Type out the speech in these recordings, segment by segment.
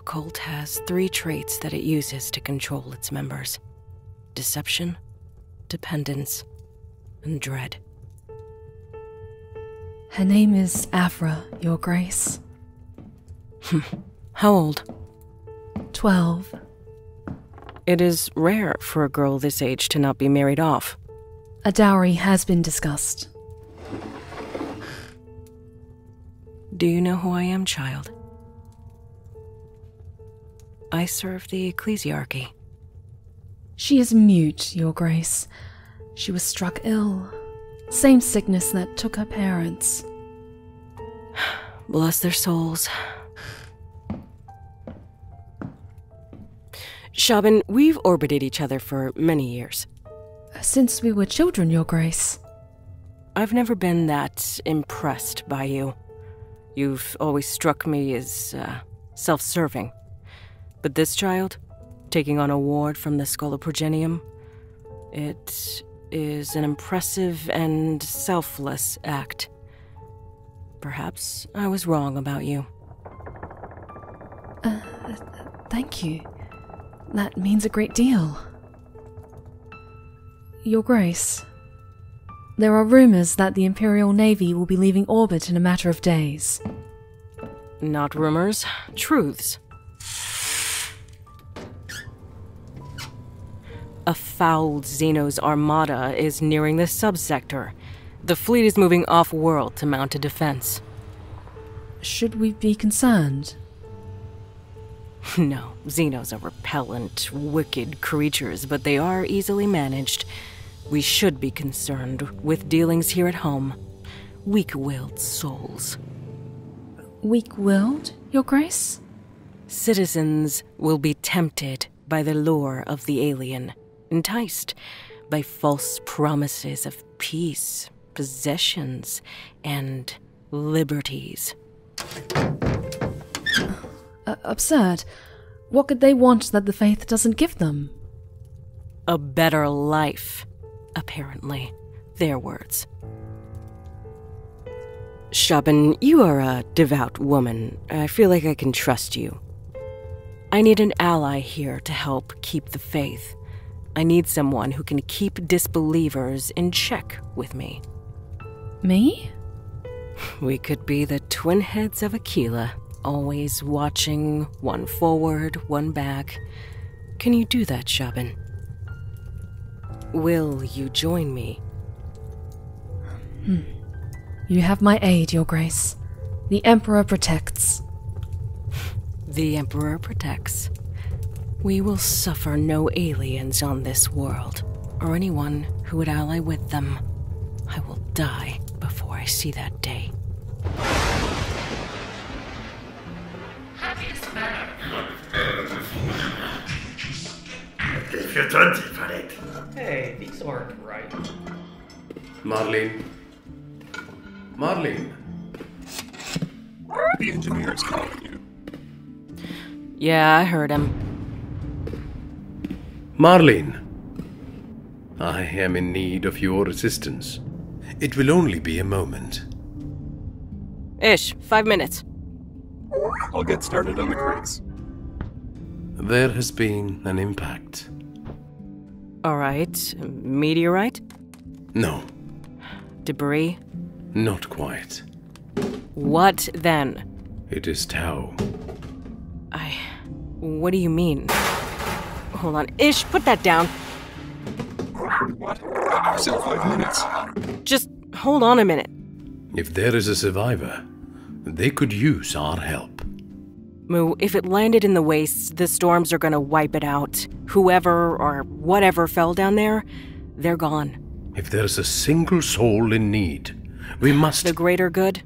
A cult has three traits that it uses to control its members deception, dependence, and dread. Her name is Avra, Your Grace. Hmm. How old? Twelve. It is rare for a girl this age to not be married off. A dowry has been discussed. Do you know who I am, child? I serve the ecclesiarchy. She is mute, Your Grace. She was struck ill. Same sickness that took her parents. Bless their souls. Shaban, we've orbited each other for many years. Since we were children, Your Grace. I've never been that impressed by you. You've always struck me as uh, self serving. But this child, taking on a ward from the Schola Progenium, it is an impressive and selfless act. Perhaps I was wrong about you. Uh, thank you. That means a great deal. Your Grace, there are rumors that the Imperial Navy will be leaving orbit in a matter of days. Not rumors, truths. A fouled Xenos armada is nearing the subsector. The fleet is moving off world to mount a defense. Should we be concerned? No, Xenos are repellent, wicked creatures, but they are easily managed. We should be concerned with dealings here at home. Weak willed souls. Weak willed, Your Grace? Citizens will be tempted by the lure of the alien, enticed by false promises of peace, possessions, and liberties. Uh, absurd. What could they want that the faith doesn't give them? A better life, apparently. Their words. Shaban, you are a devout woman. I feel like I can trust you. I need an ally here to help keep the faith. I need someone who can keep disbelievers in check with me. Me? We could be the twin heads of Aquila, always watching, one forward, one back. Can you do that, Shaban? Will you join me? Hmm. You have my aid, Your Grace. The Emperor protects. The Emperor protects. We will suffer no aliens on this world, or anyone who would ally with them. I will die before I see that day. Für 20 verrät. Hey, these aren't right. Marlene. Marlene. The engineer's calling you. Yeah, I heard him. Marlene. I am in need of your assistance. It will only be a moment. Ish, five minutes. I'll get started on the crates. There has been an impact. All right. Meteorite? No, Debris? not quite. What then? It is Tau. I. What do you mean? Hold on. Ish, put that down. What? I said five minutes. Just hold on a minute. If there is a survivor, they could use our help. Moo, if it landed in the wastes, the storms are gonna wipe it out. Whoever or whatever fell down there, they're gone. If there's a single soul in need, we must. The greater good?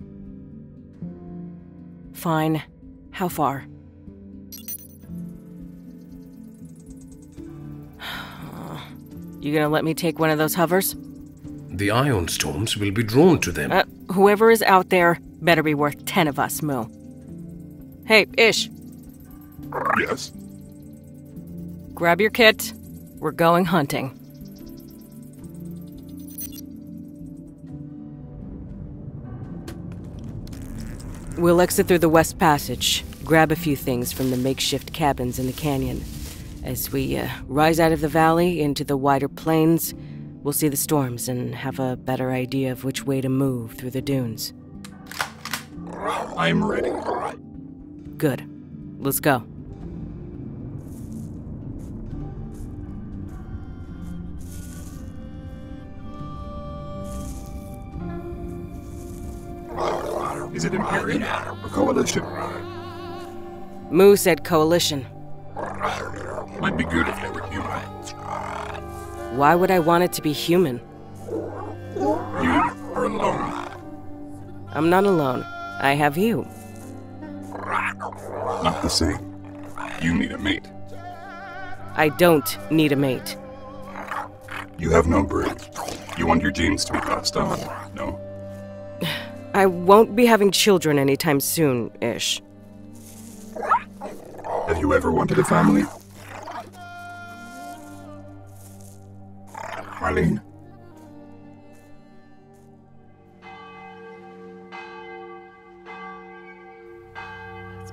Fine. How far? You gonna let me take one of those hovers? The ion storms will be drawn to them. Uh, whoever is out there better be worth ten of us, Moo. Hey, Ish, Yes. grab your kit. We're going hunting. We'll exit through the West Passage. grab a few things from the makeshift cabins in the canyon. As we uh, rise out of the valley into the wider plains, we'll see the storms and have a better idea of which way to move through the dunes. I'm ready. Good. Let's go. Is it Imperium or Coalition? Moo said coalition. Might be good if they were human. Why would I want it to be human? You are alone. I'm not alone. I have you. Not the same. You need a mate. I don't need a mate. You have no brood. You want your genes to be passed on, no? I won't be having children anytime soon, ish. Have you ever wanted a family? Marlene,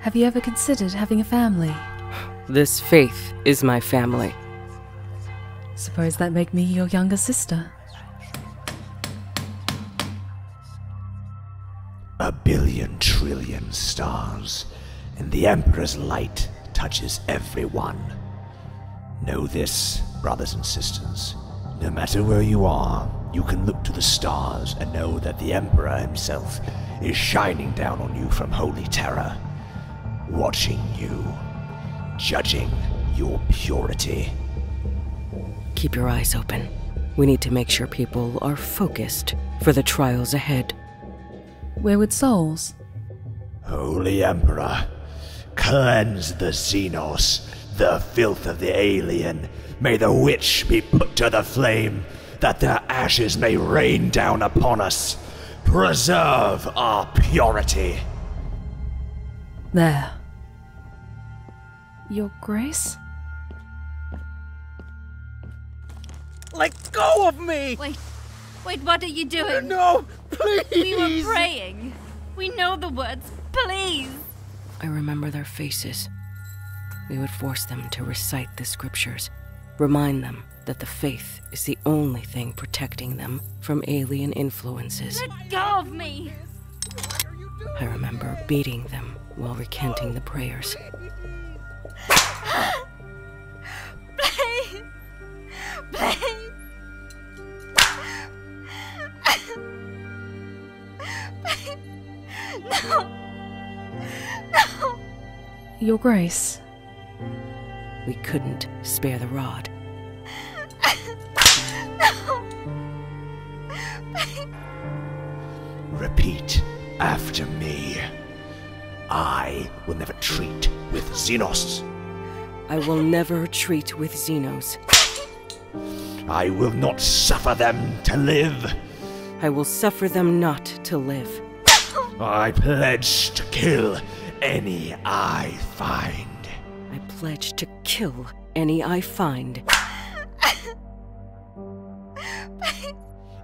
Have you ever considered having a family? This faith is my family. Suppose that make me your younger sister. A billion trillion stars, and the Emperor's light touches everyone. Know this, brothers and sisters. No matter where you are, you can look to the stars and know that the Emperor himself is shining down on you from Holy Terra, watching you, judging your purity. Keep your eyes open. We need to make sure people are focused for the trials ahead. Where would souls? Holy Emperor, cleanse the Xenos, the filth of the alien. May the witch be put to the flame, that their ashes may rain down upon us. Preserve our purity. There. Your Grace? Let go of me! Wait, wait, what are you doing? No, please! We were praying. We know the words. Please! I remember their faces. We would force them to recite the scriptures, remind them that the faith is the only thing protecting them from alien influences. Let go of me! I remember beating them while recanting the prayers. Please! Please! No! No! Your Grace? We couldn't spare the rod. No! Repeat after me. I will never treat with Xenos. I will never treat with Xenos. I will not suffer them to live. I will suffer them not to live. I pledge to kill any I find. I pledge to kill any I find.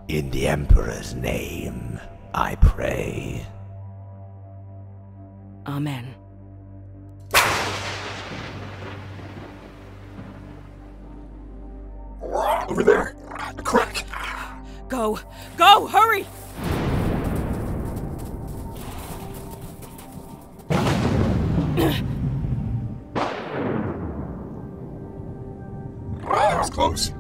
In the Emperor's name, I pray. Amen. over there. A crack. Go! Go! Hurry! Close.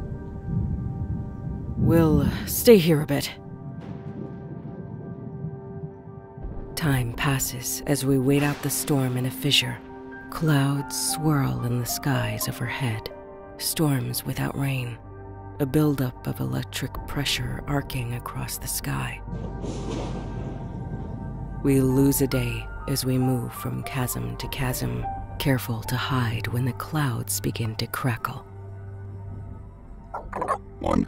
We'll uh, stay here a bit. Time passes as we wait out the storm in a fissure. Clouds swirl in the skies overhead. Storms without rain. A buildup of electric pressure arcing across the sky. We lose a day as we move from chasm to chasm, careful to hide when the clouds begin to crackle. One,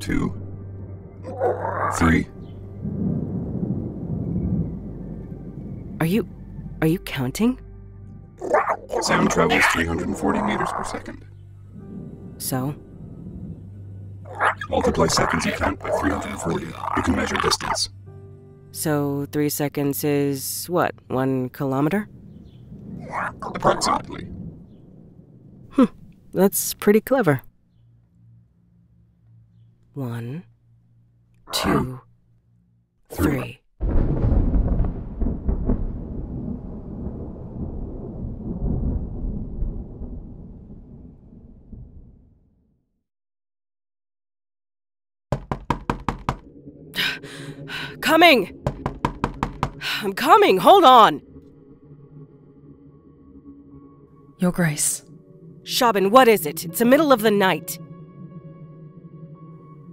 two, three. Are you. are you counting? Sound travels 340 meters per second. So? Multiply seconds you count by 340. You can measure distance. So three seconds is what? One kilometer? Approximately. Hmm, That's pretty clever. One, two, three. Coming! I'm coming, hold on! Your Grace, Shaban, what is it? It's the middle of the night.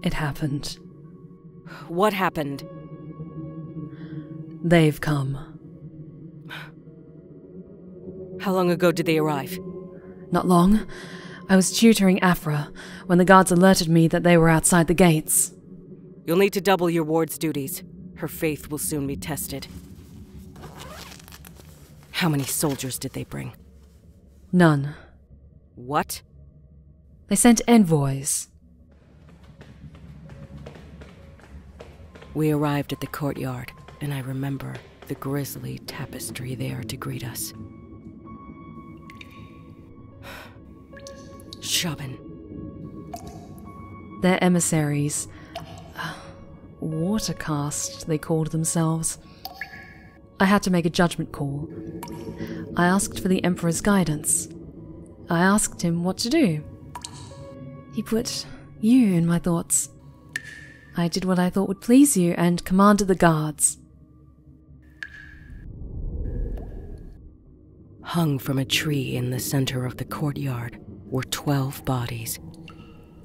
It happened. What happened? They've come. How long ago did they arrive? Not long. I was tutoring Afra when the guards alerted me that they were outside the gates. You'll need to double your ward's duties. Her faith will soon be tested. How many soldiers did they bring? None. What? They sent envoys. We arrived at the courtyard, and I remember the grisly tapestry there to greet us. Shaban, Their emissaries. Uh, watercast, they called themselves. I had to make a judgment call. I asked for the Emperor's guidance. I asked him what to do. He put you in my thoughts. I did what I thought would please you and commanded the guards. hung from a tree in the center of the courtyard, were twelve bodies,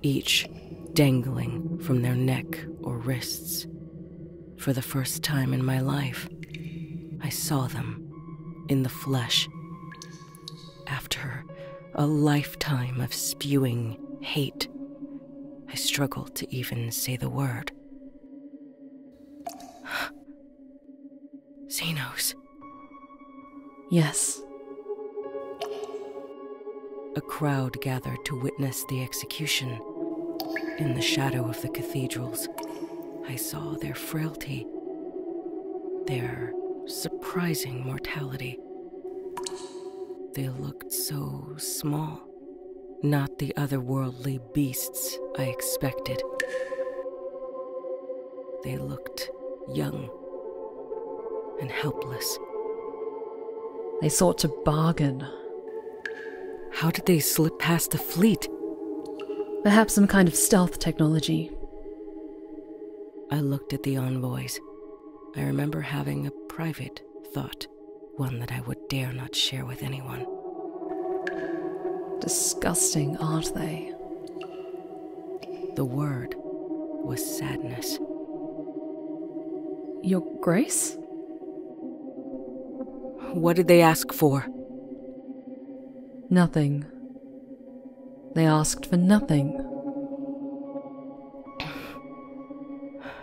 each dangling from their neck or wrists. For the first time in my life, I saw them in the flesh. After a lifetime of spewing hate, I struggled to even say the word. Xenos. Yes, A crowd gathered to witness the execution. In the shadow of the cathedrals, I saw their frailty, their surprising mortality. They looked so small, not the otherworldly beasts I expected. They looked young and helpless. they sought to bargain. How did they slip past the fleet? Perhaps some kind of stealth technology. I looked at the envoys. I remember having a private thought, one that I would dare not share with anyone. Disgusting, aren't they? The word was sadness. Your Grace? What did they ask for? Nothing. They asked for nothing.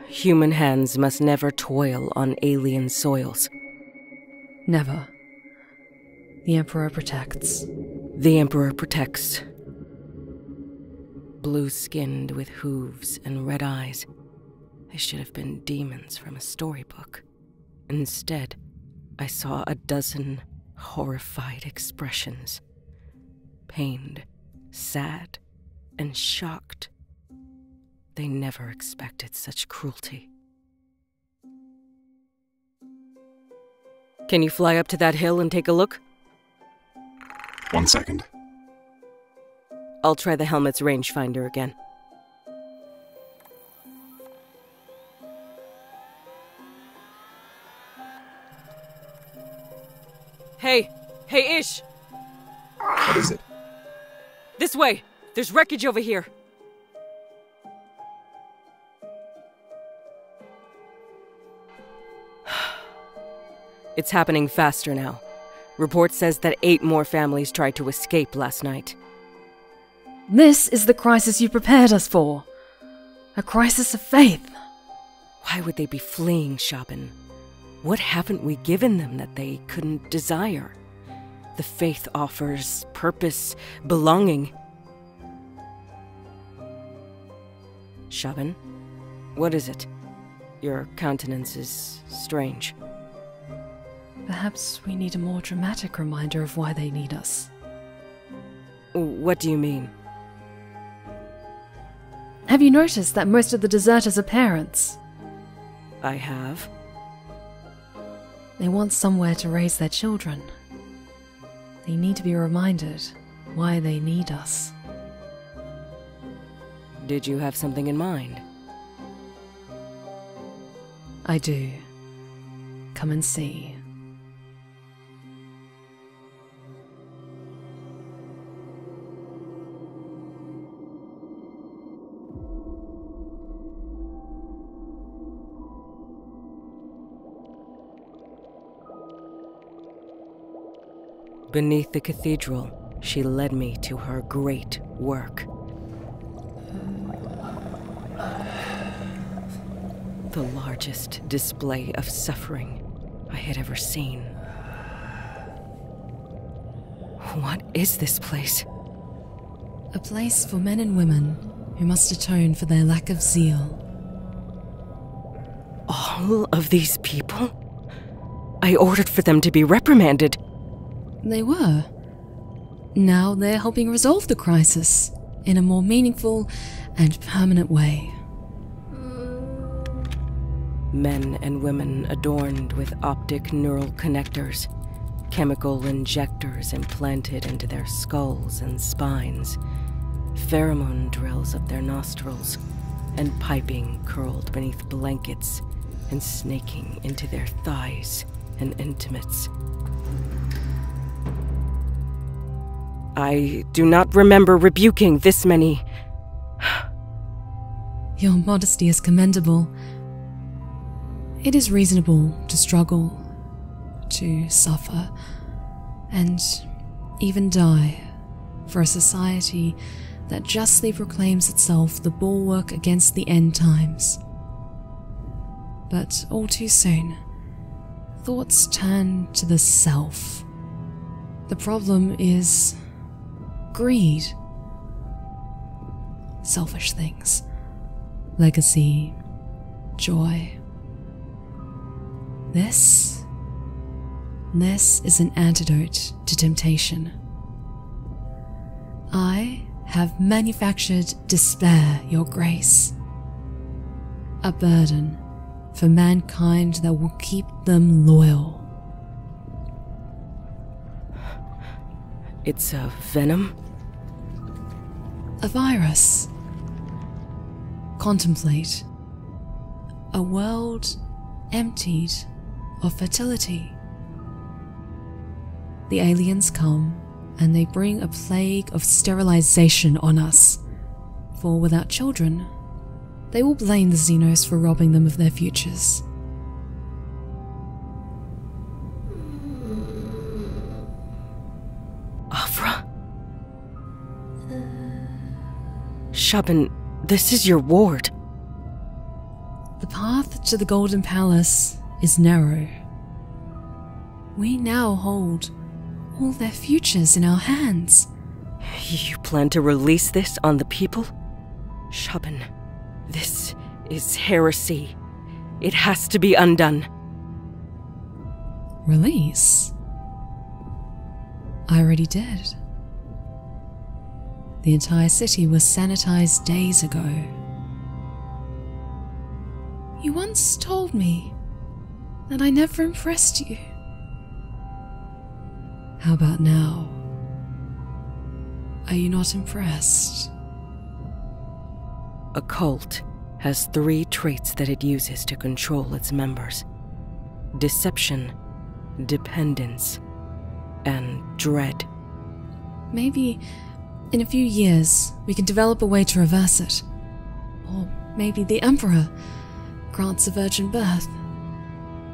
Human hands must never toil on alien soils. Never. The Emperor protects. The Emperor protects. Blue skinned with hooves and red eyes. They should have been demons from a storybook. Instead, I saw a dozen horrified expressions pained, sad, and shocked. They never expected such cruelty. Can you fly up to that hill and take a look? One second. I'll try the helmet's rangefinder again. Hey, hey, Ish! What is it? This way! There's wreckage over here! It's happening faster now. Report says that eight more families tried to escape last night. This is the crisis you prepared us for. A crisis of faith. Why would they be fleeing Shaban? What haven't we given them that they couldn't desire? The faith offers purpose, belonging. Shaban, what is it? Your countenance is strange. Perhaps we need a more dramatic reminder of why they need us. What do you mean? Have you noticed that most of the deserters are parents? I have. They want somewhere to raise their children. They need to be reminded why they need us. Did you have something in mind? I do. Come and see. Beneath the cathedral, she led me to her great work. The largest display of suffering I had ever seen. What is this place? A place for men and women who must atone for their lack of zeal. All of these people? I ordered for them to be reprimanded. They were. Now they're helping resolve the crisis in a more meaningful and permanent way. Men and women adorned with optic neural connectors, chemical injectors implanted into their skulls and spines, pheromone drills up their nostrils, and piping curled beneath blankets and snaking into their thighs and intimates. I do not remember rebuking this many. Your modesty is commendable. It is reasonable to struggle, to suffer, and even die for a society that justly proclaims itself the bulwark against the end times. But all too soon, thoughts turn to the self. The problem is greed, selfish things, legacy, joy. This, this is an antidote to temptation. I have manufactured despair, your grace. A burden for mankind that will keep them loyal. It's a venom? A virus. Contemplate. A world emptied of fertility. The aliens come and they bring a plague of sterilization on us. For without children, they will blame the Xenos for robbing them of their futures. Shaban, this is your ward. The path to the Golden Palace is narrow. We now hold all their futures in our hands. You plan to release this on the people? Shaban, this is heresy. It has to be undone. Release? I already did. The entire city was sanitized days ago. You once told me that I never impressed you. How about now? Are you not impressed? A cult has three traits that it uses to control its members deception, dependence, and dread. Maybe in a few years we can develop a way to reverse it. Or maybe the Emperor grants a virgin birth.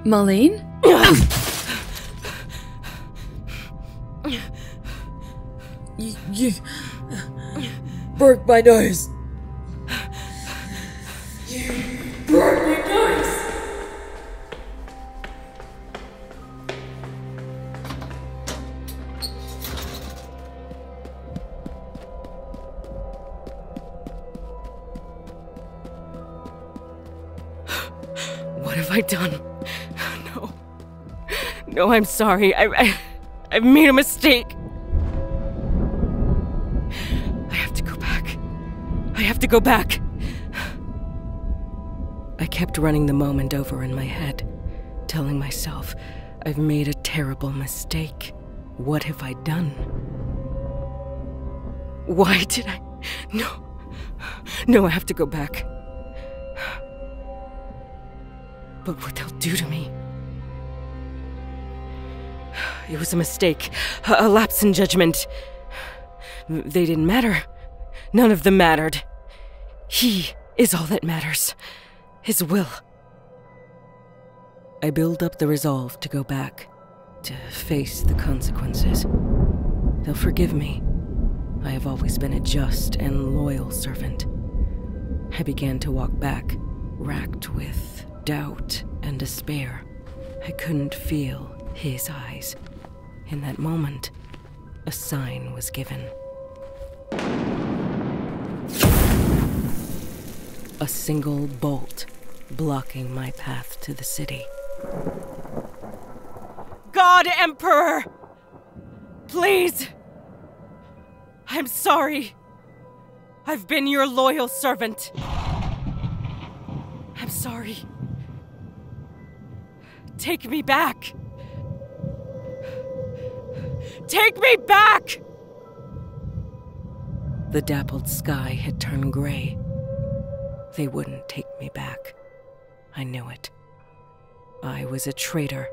Marlene? you, you broke my nose. What have I done? No. No, I'm sorry. I, I, I've made a mistake. I have to go back. I have to go back. I kept running the moment over in my head, telling myself, I've made a terrible mistake. What have I done? Why did I? No. No, I have to go back. But what they'll do to me. It was a mistake, a, lapse in judgment. They didn't matter. None of them mattered. He is all that matters. His will. I build up the resolve to go back, to face the consequences. They'll forgive me. I have always been a just and loyal servant. I began to walk back, racked with doubt and despair. I couldn't feel his eyes. In that moment, a sign was given. A single bolt blocking my path to the city. God Emperor! Please! I'm sorry. I've been your loyal servant. I'm sorry. Take me back. Take me back! The dappled sky had turned gray. They wouldn't take me back. I knew it. I was a traitor.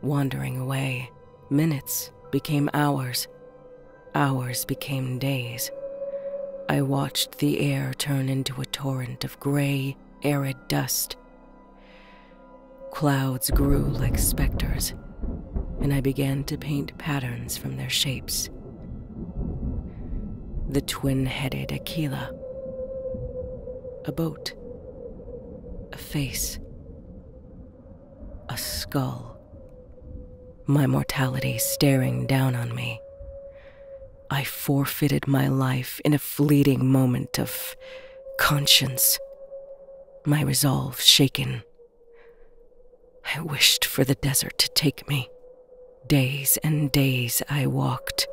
Wandering away, minutes became hours. Hours became days. I watched the air turn into a torrent of gray, arid dust. Clouds grew like specters, and I began to paint patterns from their shapes. The twin headed Aquila. A boat. A face. A skull. My mortality staring down on me. I forfeited my life in a fleeting moment of conscience, my resolve shaken. I wished for the desert to take me. Days and days I walked,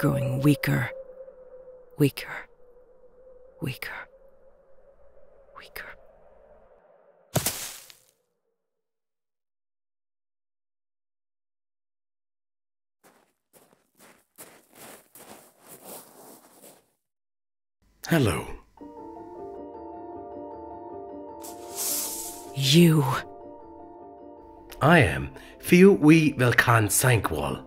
growing weaker, weaker, weaker, weaker. Hello. You. I am Fiuwi Velkan Sankwal.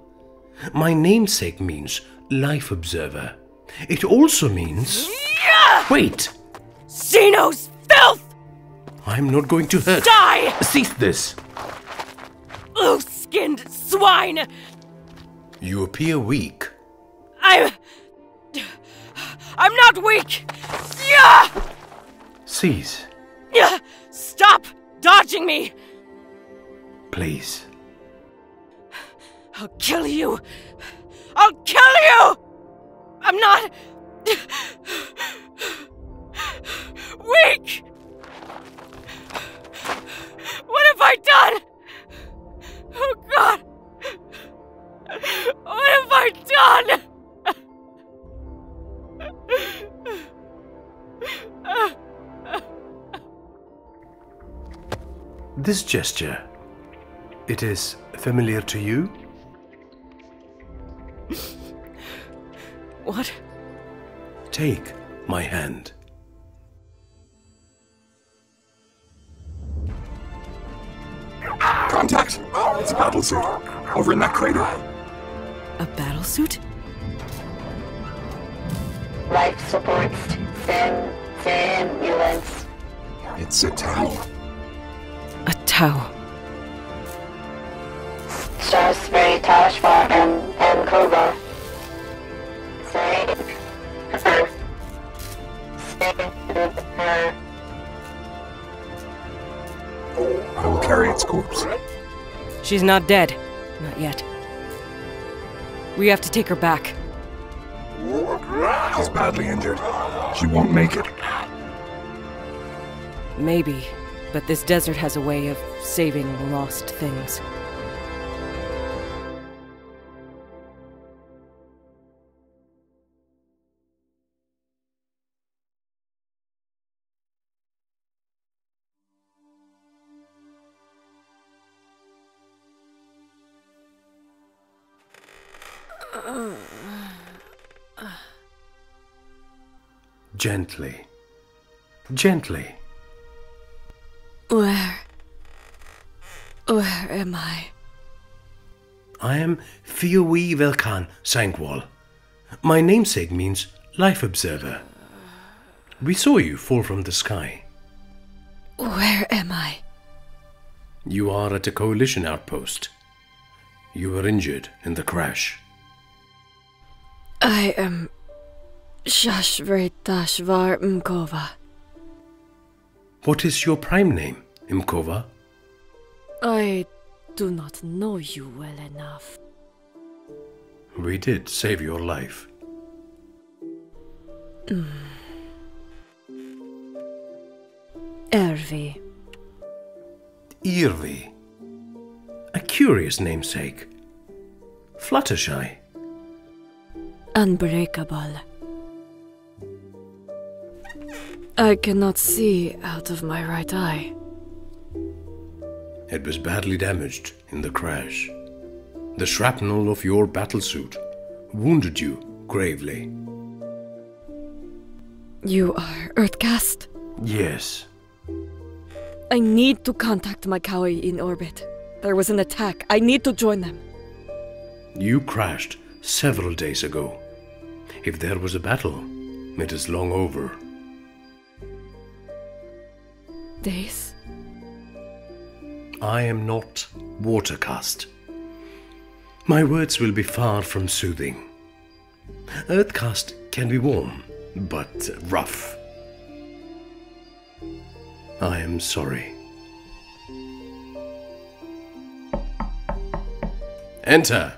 My namesake means life observer. It also means. Yeah! Wait! Xenos filth! I'm not going to hurt. Die! Cease this! Loose skinned swine! You appear weak. I'm. I'm not weak! Yeah! Cease, Yeah! Stop dodging me! Please. I'll kill you! I'll kill you! I'm not. weak! What have I done? Oh god! What have I done? This gesture. It is familiar to you? What? Take my hand. Contact! It's a battle suit. Over in that crater. A battlesuit? Life supports Sim Simulants. It's a towel. A Tau. Strasbury Tashvar and and Koba. Say her. Say her. I will carry its corpse. She's not dead. Not yet. We have to take her back. She's badly injured. She won't make it. Maybe, But this desert has a way of saving lost things. Gently. Gently. Where? Where am I? I am Fioi Velkan Sangwal. My namesake means life observer. We saw you fall from the sky. Where am I? You are at a coalition outpost. You were injured in the crash. I am Shashvretashvar M'Cova. What is your prime name, Imkova? I do not know you well enough. We did save your life. Hmm. Ervi. Irvi. A curious namesake. Fluttershy. Unbreakable. I cannot see out of my right eye. It was badly damaged in the crash. The shrapnel of your battlesuit wounded you gravely. You are Earth caste? Yes. I need to contact my Kawi in orbit. There was an attack. I need to join them. You crashed several days ago. If there was a battle, it is long over. Days? I am not Water caste. My words will be far from soothing. Earth caste can be warm, but rough. I am sorry. Enter.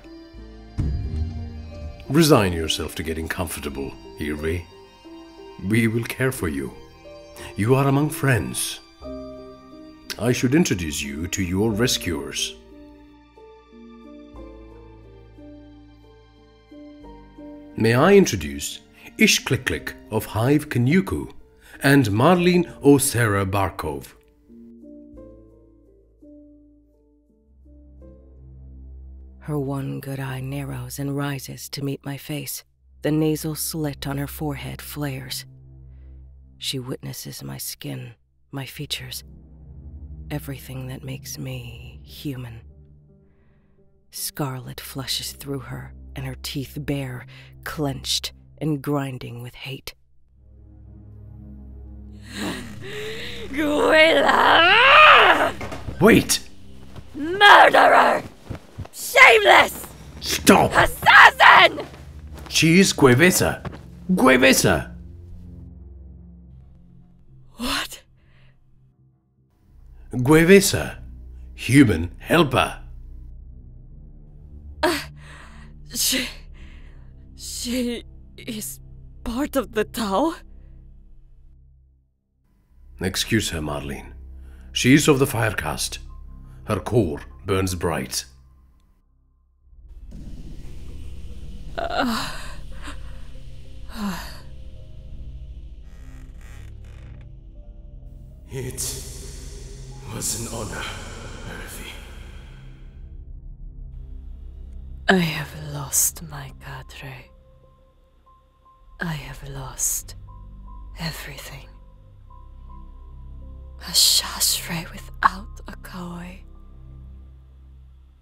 Resign yourself to getting comfortable, Irvi. We will care for you. You are among friends. I should introduce you to your rescuers. May I introduce Ishkliklik of Hive Kanyuku and Marlene Osera Barcov. Her one good eye narrows and rises to meet my face. The nasal slit on her forehead flares. She witnesses my skin, my features, everything that makes me human. Scarlet flushes through her, and her teeth bare, clenched and grinding with hate. Gue'la! Wait! Murderer! Shameless! Stop! Assassin! She is Gue'vesa! Gue'vesa! Gue'vesa! Human helper! Uh, she. She is part of the Tau? Excuse her, Marlene. She is of the Fire caste. Her core burns bright. Uh, uh. It was an honor, Irvi. I have lost my cadre. I have lost everything. A Shashre without a Koi.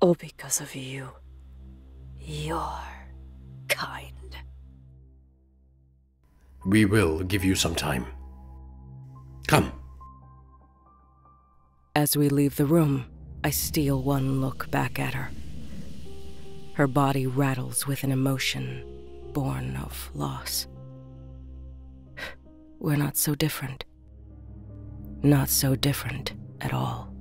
All because of you. Your kind. We will give you some time. Come. As we leave the room, I steal one look back at her. Her body rattles with an emotion born of loss. We're not so different. Not so different at all.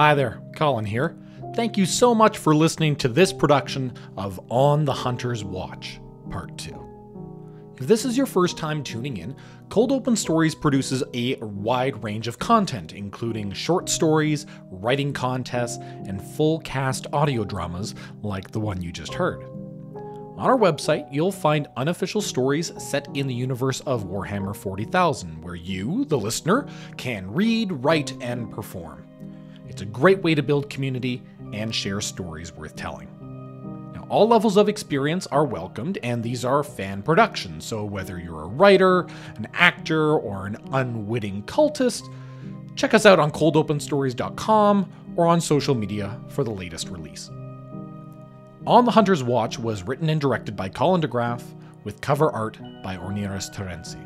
Hi there, Colin here. Thank you so much for listening to this production of On the Hunter's Watch, Part 2. If this is your first time tuning in, Cold Open Stories produces a wide range of content, including short stories, writing contests, and full cast audio dramas like the one you just heard. On our website, you'll find unofficial stories set in the universe of Warhammer 40,000, where you, the listener, can read, write, and perform. It's a great way to build community and share stories worth telling. Now, all levels of experience are welcomed, and these are fan productions, so whether you're a writer, an actor, or an unwitting cultist, check us out on coldopenstories.com or on social media for the latest release. On the Hunter's Watch was written and directed by Colin DeGraff, with cover art by Orneris Terenzi.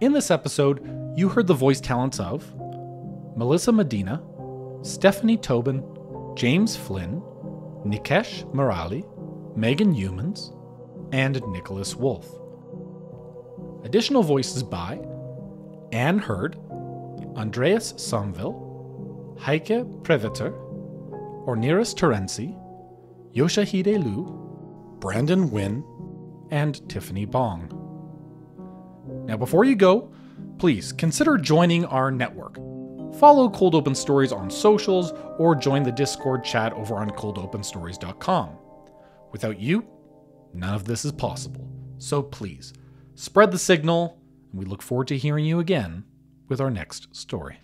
In this episode, you heard the voice talents of Melissa Medina, Stephanie Tobin, James Flynn, Nikesh Murali, Megan Humans, and Nicholas Wolf. Additional voices by Anne Hurd, Andreas Somville, Heike Previter, Orneris Terenzi, Yoshihide Liu, Brandon Wynn, and Tiffany Bong. Now, before you go, please consider joining our network. Follow Cold Open Stories on socials or join the Discord chat over on coldopenstories.com. Without you, none of this is possible. So please, spread the signal, and we look forward to hearing you again with our next story.